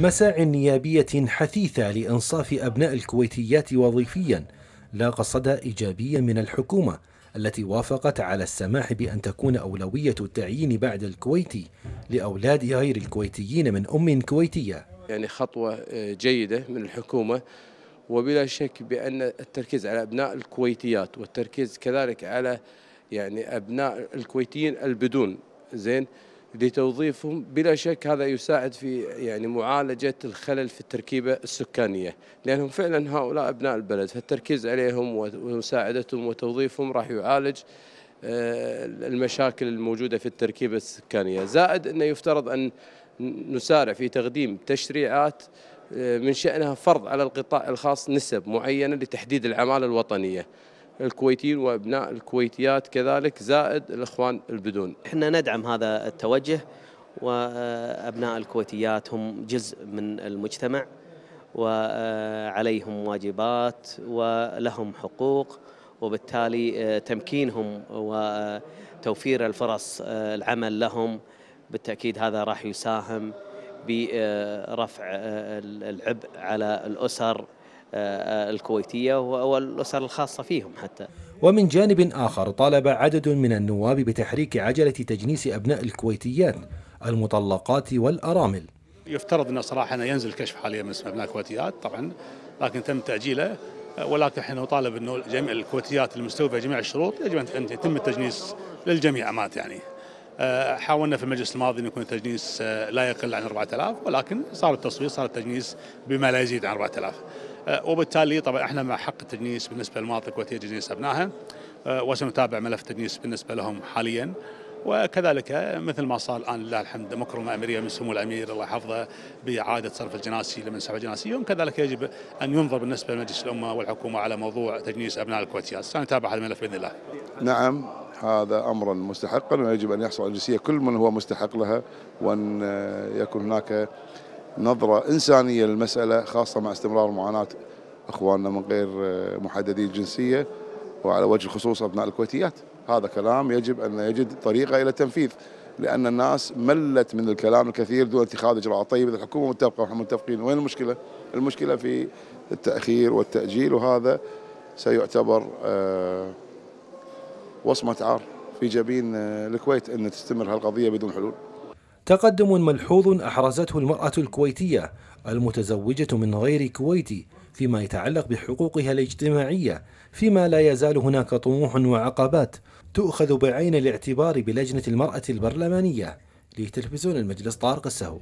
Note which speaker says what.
Speaker 1: مساع نيابية حثيثة لإنصاف أبناء الكويتيات وظيفيا. لاقى صدى إيجابيا من الحكومة التي وافقت على السماح بأن تكون أولوية التعيين بعد الكويتي لأولاد غير الكويتيين من أم كويتية.
Speaker 2: يعني خطوة جيدة من الحكومة وبلا شك بأن التركيز على أبناء الكويتيات والتركيز كذلك على يعني أبناء الكويتيين البدون. زين؟ لتوظيفهم. بلا شك هذا يساعد في يعني معالجة الخلل في التركيبة السكانية لأنهم فعلا هؤلاء أبناء البلد. فالتركيز عليهم ومساعدتهم وتوظيفهم راح يعالج المشاكل الموجودة في التركيبة السكانية. زائد أنه يفترض أن نسارع في تقديم تشريعات من شأنها فرض على القطاع الخاص نسب معينة لتحديد العمالة الوطنية. الكويتيين وأبناء الكويتيات كذلك زائد الإخوان البدون.
Speaker 3: إحنا ندعم هذا التوجه وأبناء الكويتيات هم جزء من المجتمع وعليهم واجبات ولهم حقوق وبالتالي تمكينهم وتوفير الفرص العمل لهم بالتأكيد هذا راح يساهم برفع العبء على الأسر الكويتية والأسر الخاصة فيهم حتى.
Speaker 1: ومن جانب آخر طالب عدد من النواب بتحريك عجلة تجنيس أبناء الكويتيات المطلقات والأرامل.
Speaker 4: يفترض أنه صراحة أنه ينزل كشف حاليا من اسم أبناء الكويتيات طبعا لكن تم تأجيله. ولكن إحنا نطالب أنه جميع الكويتيات المستوفيه جميع الشروط يجب أن يتم التجنيس للجميع أمات يعني. حاولنا في المجلس الماضي ان يكون التجنيس لا يقل عن 4000 ولكن صار التصويت صار التجنيس بما لا يزيد عن 4000 وبالتالي طبعا إحنا مع حق التجنيس بالنسبة للمناطق الكويتيه تجنيس أبنائها وسنتابع ملف التجنيس بالنسبة لهم حاليا. وكذلك مثل ما صار الآن لله الحمد مكرمة أميرية من سمو الأمير الله يحفظه بإعادة صرف الجناسي لمن سحب جناسيهم كذلك يجب أن ينظر بالنسبة لمجلس الأمة والحكومة على موضوع تجنيس أبناء الكويتيات سنتابع هذا الملف بإذن الله.
Speaker 5: نعم. هذا أمر مستحقا ويجب أن يحصل على الجنسيه كل من هو مستحق لها وأن يكون هناك نظرة إنسانية للمسألة خاصة مع استمرار معاناة إخواننا من غير محددي الجنسية وعلى وجه الخصوص أبناء الكويتيات. هذا كلام يجب أن يجد طريقة إلى التنفيذ لأن الناس ملت من الكلام الكثير دون اتخاذ إجراءات. طيب إذا الحكومة متفقة ونحن متفقين وين المشكلة؟ المشكلة في التأخير والتأجيل وهذا سيعتبر وصمة عار في جبين الكويت إن تستمر هالقضية بدون حلول.
Speaker 1: تقدم ملحوظ أحرزته المرأة الكويتية المتزوجة من غير كويتي فيما يتعلق بحقوقها الاجتماعية فيما لا يزال هناك طموح وعقبات تؤخذ بعين الاعتبار بلجنة المرأة البرلمانية لتلفزيون المجلس طارق السهو